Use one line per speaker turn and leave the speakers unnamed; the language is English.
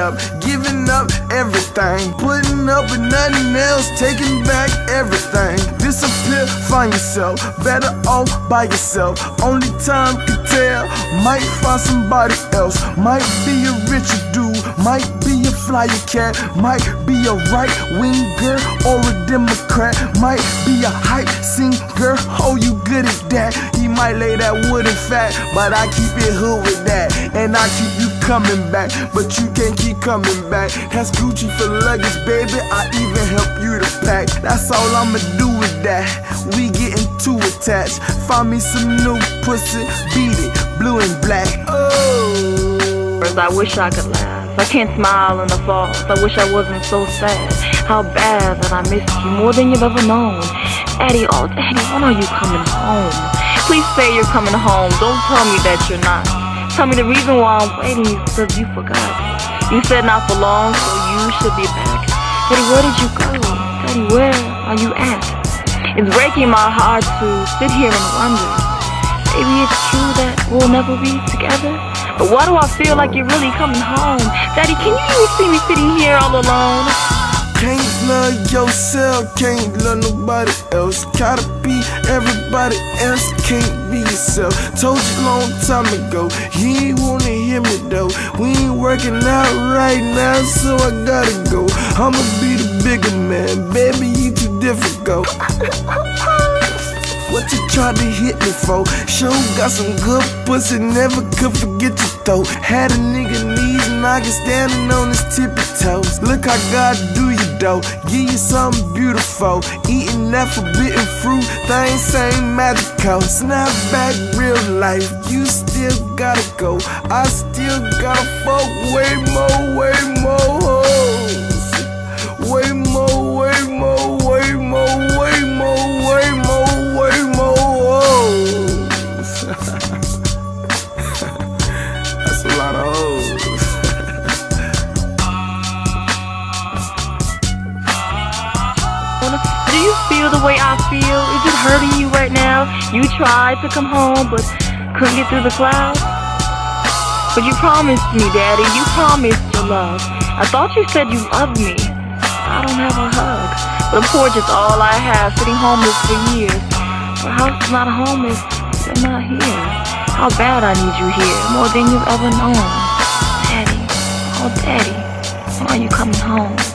up, giving up everything, putting up with nothing else, taking back everything. Disappear, find yourself, better off by yourself. Only time can tell, might find somebody else, might be a richer dude, might be a flyer cat, might be a right winger or a Democrat, might be a hype singer. Oh, you good at that? He might lay that wood in fat, but I keep it hood with that, and I keep you coming back, but you can't keep coming back. That's Gucci for luggage, baby. I even help you to pack. That's all I'ma do with that. We getting too attached. Find me some new pussy, beat it, blue and black. Oh.
I wish I could laugh. I can't smile in the falls. I wish I wasn't so sad. How bad that I missed you more than you've ever known. Eddie, oh Eddie, when are you coming home? Please say you're coming home. Don't tell me that you're not. Tell me the reason why I'm waiting is because you forgot. You said not for long, so you should be back. Daddy, where did you go? Daddy, where are you at? It's breaking my heart to sit here and wonder. Maybe it's true that we'll never be together. But why do I feel like you're really coming home? Daddy, can you even see me sitting here all alone?
Can't love yourself, can't love nobody else. Gotta be everybody else, can't yourself. Told you long time ago, you ain't wanna hear me though. We ain't working out right now, so I gotta go. I'ma be the bigger man, baby, you too difficult. What you tried to hit me for? Show got some good pussy, never could forget you though. Had a nigga knees knocking, standing on his tippy toes. Look how God do you give you something beautiful. Eating that forbidden fruit, things ain't magical. Snap back real life, you still gotta go. I still gotta fuck way more, way more
feel the way I feel? Is it hurting you right now? You tried to come home, but couldn't get through the clouds? But you promised me, Daddy. You promised your love. I thought you said you loved me. I don't have a hug. But a porch is all I have, sitting homeless for years. The house is not home if you're not here. How bad I need you here, more than you've ever known. Daddy, oh Daddy, when are you coming home?